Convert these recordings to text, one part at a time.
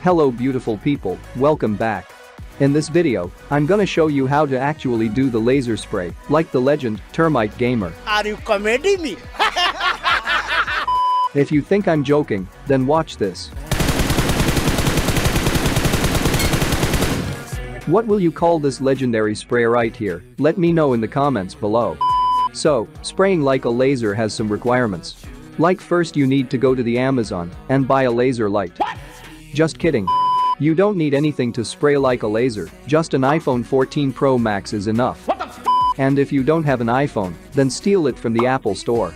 Hello beautiful people, welcome back. In this video, I'm gonna show you how to actually do the laser spray, like the legend, Termite Gamer. Are you comedy me? If you think I'm joking, then watch this. What will you call this legendary spray right here? Let me know in the comments below. So, spraying like a laser has some requirements. Like first you need to go to the Amazon and buy a laser light. Just kidding. You don't need anything to spray like a laser, just an iPhone 14 Pro Max is enough. And if you don't have an iPhone, then steal it from the Apple Store.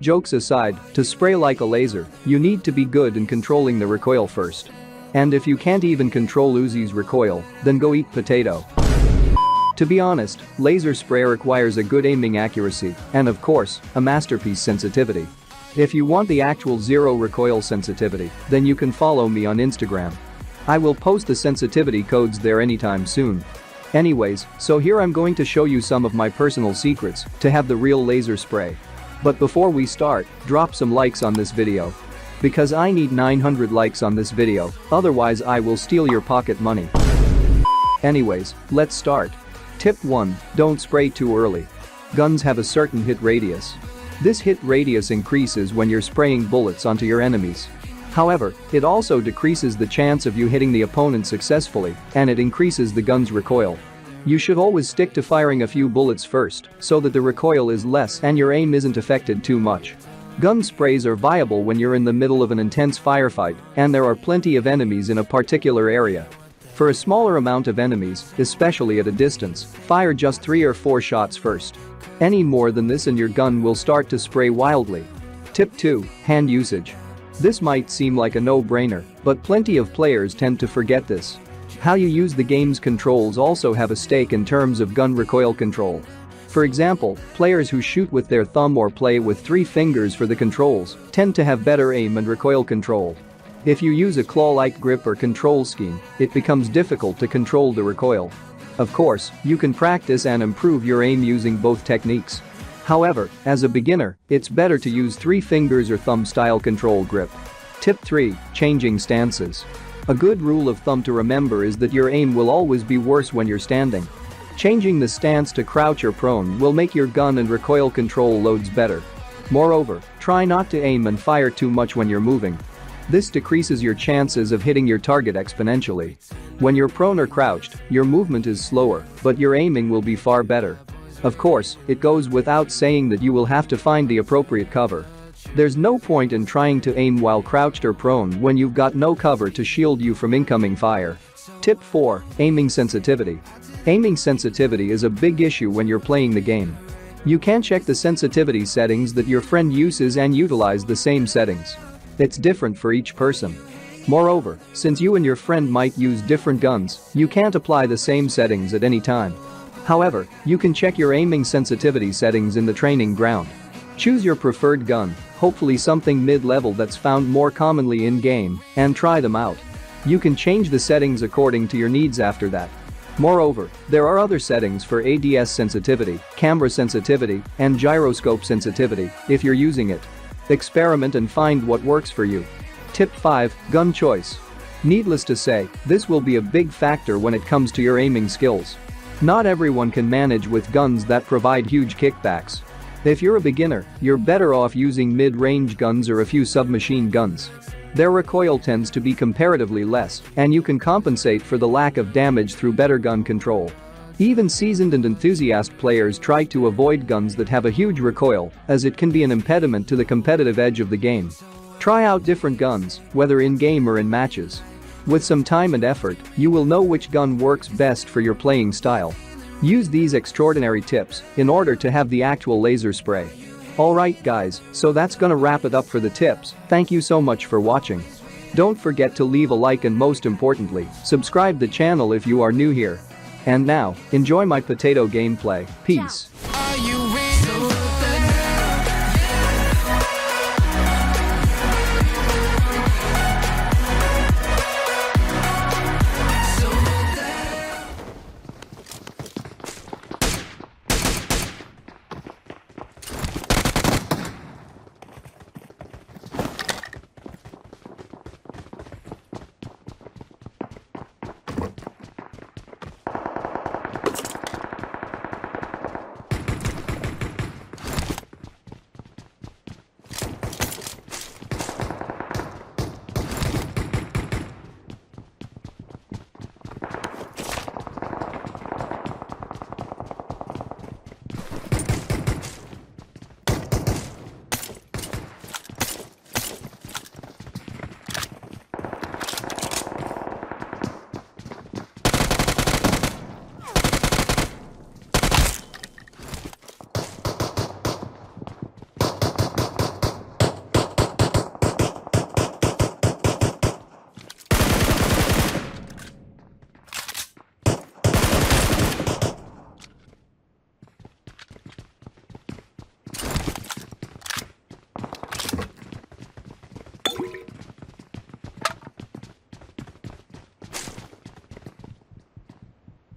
Jokes aside, to spray like a laser, you need to be good in controlling the recoil first. And if you can't even control Uzi's recoil, then go eat potato. To be honest, laser spray requires a good aiming accuracy and of course, a masterpiece sensitivity. If you want the actual zero recoil sensitivity, then you can follow me on Instagram. I will post the sensitivity codes there anytime soon. Anyways, so here I'm going to show you some of my personal secrets to have the real laser spray. But before we start, drop some likes on this video. Because I need 900 likes on this video, otherwise I will steal your pocket money. Anyways, let's start. Tip 1, don't spray too early. Guns have a certain hit radius. This hit radius increases when you're spraying bullets onto your enemies. However, it also decreases the chance of you hitting the opponent successfully, and it increases the gun's recoil. You should always stick to firing a few bullets first, so that the recoil is less and your aim isn't affected too much. Gun sprays are viable when you're in the middle of an intense firefight and there are plenty of enemies in a particular area. For a smaller amount of enemies, especially at a distance, fire just 3 or 4 shots first. Any more than this and your gun will start to spray wildly. Tip 2. Hand usage. This might seem like a no-brainer, but plenty of players tend to forget this. How you use the game's controls also have a stake in terms of gun recoil control. For example, players who shoot with their thumb or play with three fingers for the controls tend to have better aim and recoil control. If you use a claw-like grip or control scheme, it becomes difficult to control the recoil. Of course, you can practice and improve your aim using both techniques. However, as a beginner, it's better to use three fingers or thumb-style control grip. Tip 3. Changing stances. A good rule of thumb to remember is that your aim will always be worse when you're standing. Changing the stance to crouch or prone will make your gun and recoil control loads better. Moreover, try not to aim and fire too much when you're moving. This decreases your chances of hitting your target exponentially. When you're prone or crouched, your movement is slower, but your aiming will be far better. Of course, it goes without saying that you will have to find the appropriate cover. There's no point in trying to aim while crouched or prone when you've got no cover to shield you from incoming fire. Tip 4. Aiming sensitivity. Aiming sensitivity is a big issue when you're playing the game. You can check the sensitivity settings that your friend uses and utilize the same settings. It's different for each person. Moreover, since you and your friend might use different guns, you can't apply the same settings at any time. However, you can check your aiming sensitivity settings in the training ground. Choose your preferred gun, hopefully something mid-level that's found more commonly in-game, and try them out. You can change the settings according to your needs after that. Moreover, there are other settings for ADS sensitivity, camera sensitivity, and gyroscope sensitivity if you're using it. Experiment and find what works for you. Tip 5. Gun choice. Needless to say, this will be a big factor when it comes to your aiming skills. Not everyone can manage with guns that provide huge kickbacks. If you're a beginner, you're better off using mid-range guns or a few submachine guns. Their recoil tends to be comparatively less, and you can compensate for the lack of damage through better gun control. Even seasoned and enthusiast players try to avoid guns that have a huge recoil, as it can be an impediment to the competitive edge of the game. Try out different guns, whether in-game or in matches. With some time and effort, you will know which gun works best for your playing style. Use these extraordinary tips in order to have the actual laser spray. Alright guys, so that's gonna wrap it up for the tips, thank you so much for watching. Don't forget to leave a like and most importantly, subscribe the channel if you are new here. And now, enjoy my potato gameplay, peace.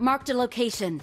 Marked a location.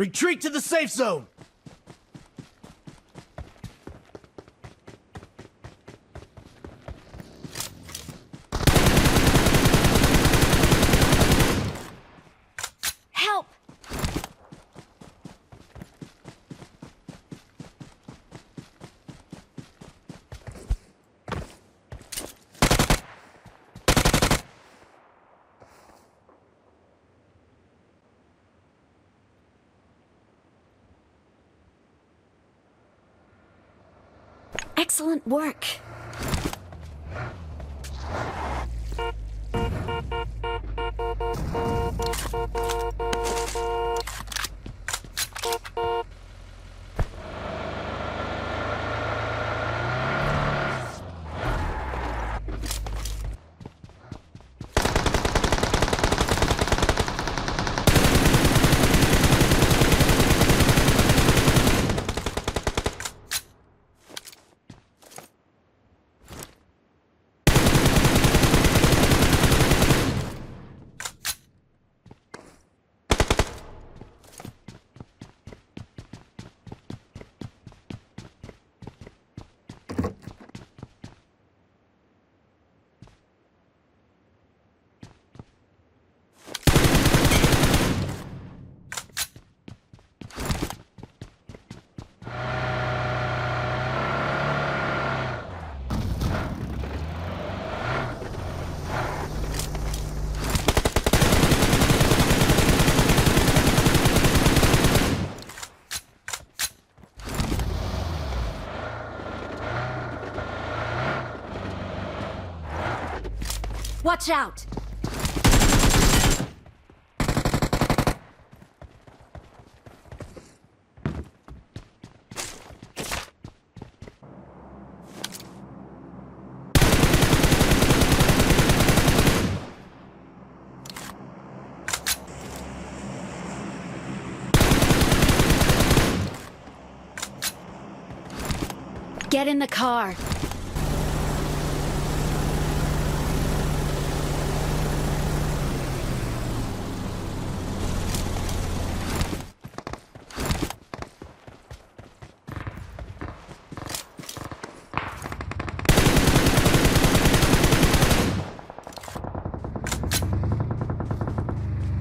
Retreat to the safe zone! Excellent work. Watch out! Get in the car.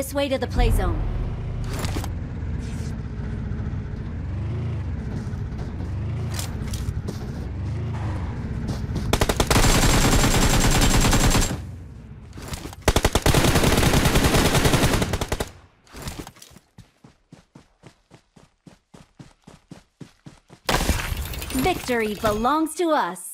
This way to the play zone. Victory belongs to us.